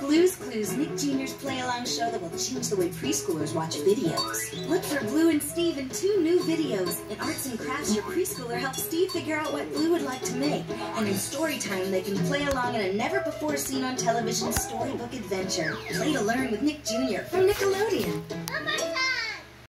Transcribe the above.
Blue's Clues. Nick Jr.'s play-along show that will change the way preschoolers watch videos. Look for Blue and Steve in two new videos. In Arts and Crafts, your preschooler helps Steve figure out what Blue would like to make. And in Storytime, they can play along in a never-before-seen-on-television storybook adventure. Play to learn with Nick Jr. from Nickelodeon.